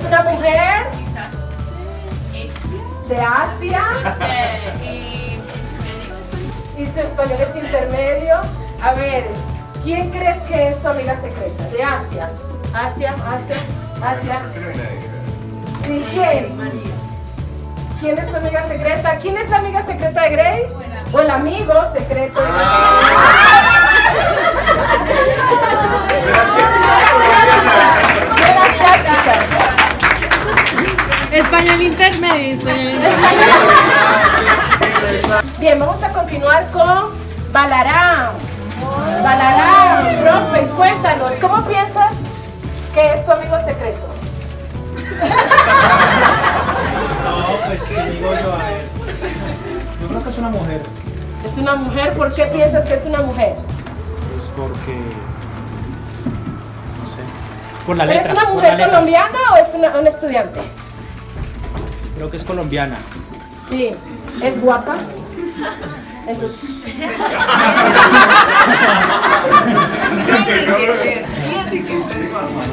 es una mujer de Asia y su español es intermedio. A ver, ¿quién crees que es tu amiga secreta? De Asia. Asia, Asia, Asia. ¿Sí, quién? ¿Quién es tu amiga secreta? ¿Quién es la amiga secreta de Grace? O el amigo secreto de Grace. Español intermedio, español intermedio. Bien, vamos a continuar con Balarán. Balarán, profe, cuéntanos, ¿cómo piensas que es tu amigo secreto? No, pues ¿qué digo yo a él? Yo creo que es una mujer. Es una mujer, ¿por qué piensas que es una mujer? Pues porque. No sé. Por la ¿Pero letra. es una mujer colombiana o es una, una estudiante? Creo que es colombiana. Sí. ¿Es guapa? Entonces,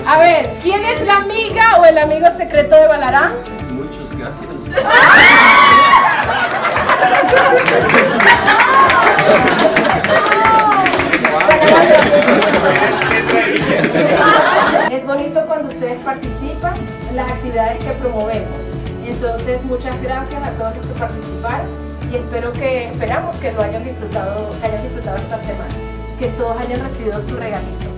a ver, ¿quién es la amiga o el amigo secreto de Balarán? Muchas gracias. Es bonito cuando ustedes participan en las actividades que promovemos. Entonces, muchas gracias a todos los que participaron y espero que, esperamos que lo hayan disfrutado, que hayan disfrutado esta semana, que todos hayan recibido su regalito.